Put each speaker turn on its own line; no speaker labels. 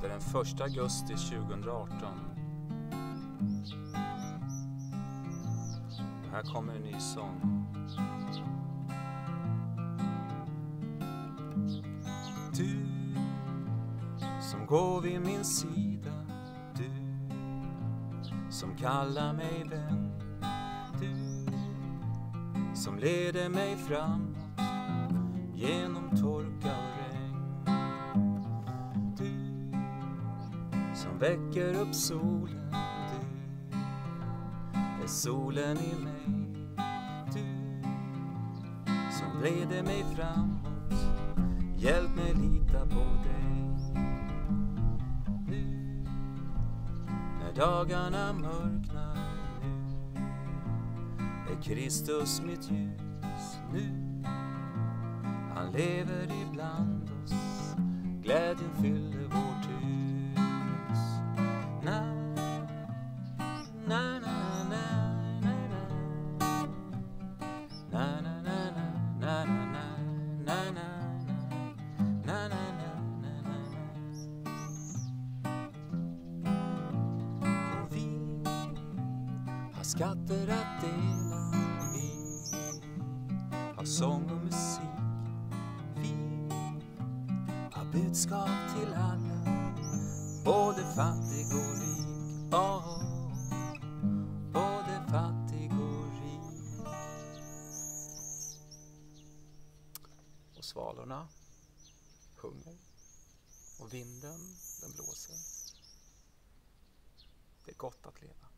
Det är den 1 augusti 2018. Här kommer en ny sång. Du som går vid min sida Du som kallar mig vän Du som leder mig framåt genom torka och regn som väcker upp solen. Du är solen i mig Du som leder mig framåt. Hjälp mig lita på dig. Nu när dagarna mörknar nu är Kristus mitt ljus. Nu han lever ibland oss. Glädjen fyller skatter att dela Vi har sång och musik. Vi har budskap till alla. Både fattig och rik. Oh, Både fattig och rik. Och svalorna sjunger. Och vinden den blåser. Det är gott att leva.